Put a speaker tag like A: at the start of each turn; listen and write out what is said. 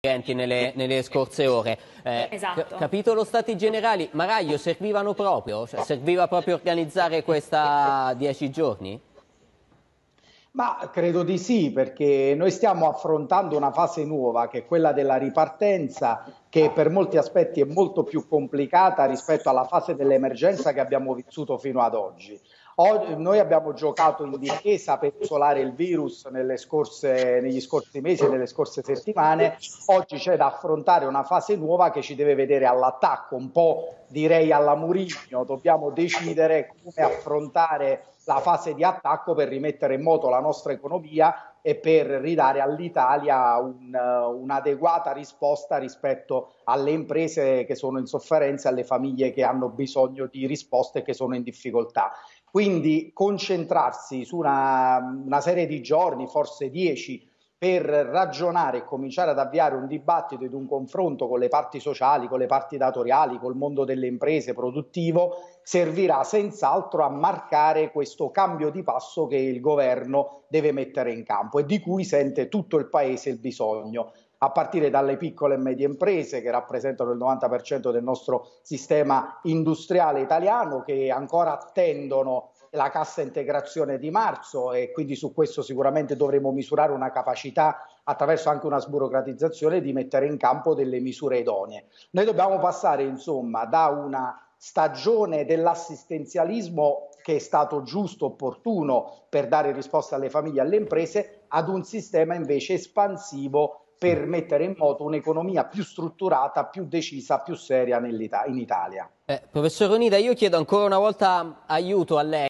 A: nelle, nelle, scorse ore.
B: Eh, esatto.
A: Capito lo stati generali, Maraglio servivano proprio? Cioè, serviva proprio organizzare questa dieci giorni?
C: Ma credo di sì, perché noi stiamo affrontando una fase nuova, che è quella della ripartenza, che per molti aspetti è molto più complicata rispetto alla fase dell'emergenza che abbiamo vissuto fino ad oggi. Noi abbiamo giocato in difesa per isolare il virus scorse, negli scorsi mesi e nelle scorse settimane, oggi c'è da affrontare una fase nuova che ci deve vedere all'attacco, un po' direi alla Murigno, dobbiamo decidere come affrontare la fase di attacco per rimettere in moto la nostra economia e per ridare all'Italia un, un'adeguata risposta rispetto alle imprese che sono in sofferenza, alle famiglie che hanno bisogno di risposte e che sono in difficoltà. Quindi concentrarsi su una, una serie di giorni, forse dieci, per ragionare e cominciare ad avviare un dibattito ed un confronto con le parti sociali, con le parti datoriali, col mondo delle imprese produttivo, servirà senz'altro a marcare questo cambio di passo che il governo deve mettere in campo e di cui sente tutto il Paese il bisogno a partire dalle piccole e medie imprese che rappresentano il 90% del nostro sistema industriale italiano, che ancora attendono la cassa integrazione di marzo e quindi su questo sicuramente dovremo misurare una capacità attraverso anche una sburocratizzazione di mettere in campo delle misure idonee. Noi dobbiamo passare insomma da una stagione dell'assistenzialismo che è stato giusto, opportuno per dare risposta alle famiglie e alle imprese, ad un sistema invece espansivo per mettere in moto un'economia più strutturata, più decisa, più seria in Italia.
A: Eh, professor Onida, io chiedo ancora una volta aiuto a lei.